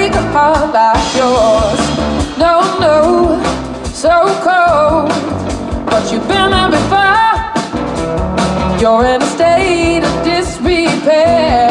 break heart like yours. No, no, so cold. But you've been there before. You're in a state of disrepair.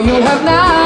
You have now.